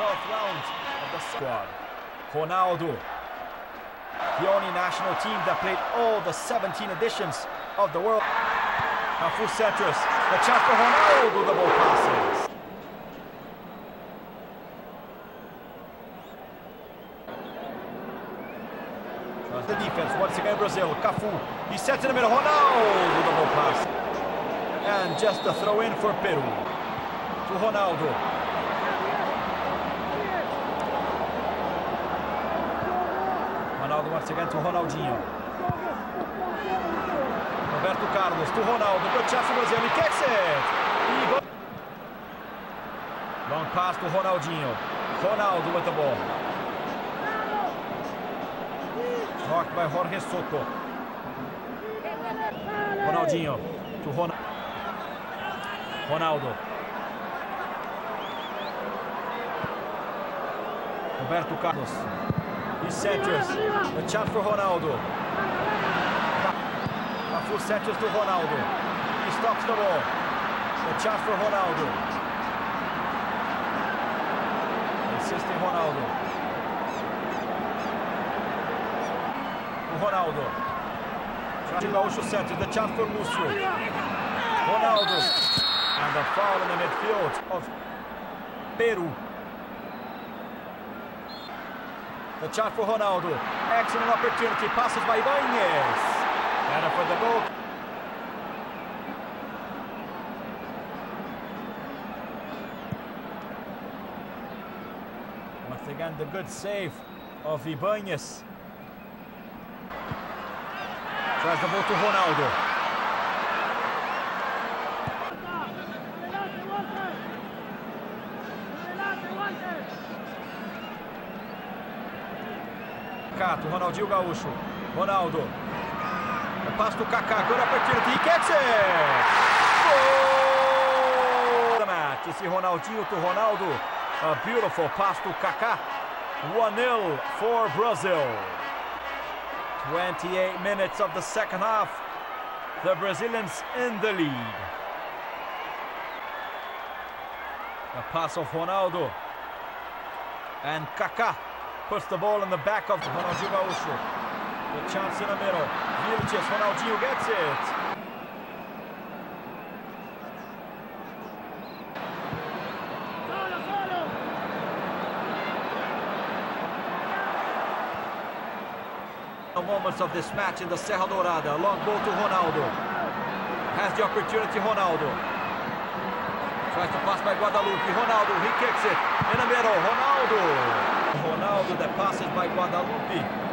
12th round of the squad. Ronaldo, the only national team that played all the 17 editions of the World. Cafu Centros, the chance for Ronaldo, the ball passes. The defense, once again Brazil, Cafu, he sets in the middle, Ronaldo, the ball pass. And just a throw in for Peru. To Ronaldo. Ronaldo again to Ronaldinho. Roberto Carlos to Ronaldo. Good chance for Brazil. He kicks it. He go- Long pass to Ronaldinho. Ronaldo the ball. Knocked by Jorge Soto. Ronaldinho to Ron Ronaldo. Roberto Carlos. Centers. The chance for Ronaldo. Cafu centers to Ronaldo. Stops the ball. The chance for Ronaldo. Insisting Ronaldo. Ronaldo. Trying to Gaúcho centers. The chance for Lúcio. Ronaldo. And the foul in the midfield of Peru. The chance for Ronaldo. Excellent opportunity. Passes by Ibanez. And for the goal. Once again, the good save of Ibanez. Traz the ball to Ronaldo. Cato, Ronaldinho Gaúcho. Ronaldo. The pass to Kaká. Good opportunity. He kicks it. Goal! The match. Esse Ronaldinho to Ronaldo. A beautiful pass to Kaká. 1-0 for Brazil. 28 minutes of the second half. The Brazilians in the lead. The pass of Ronaldo. And Kaká puts the ball in the back of Ronaldinho Gaúcho. The chance in the middle. Vilches, Ronaldinho gets it. The moments of this match in the Serra Dourada. Long ball to Ronaldo. Has the opportunity, Ronaldo. Tries to pass by Guadalupe. Ronaldo, he kicks it in the middle. Ronaldo. Ronaldo that passes by Guadalupe.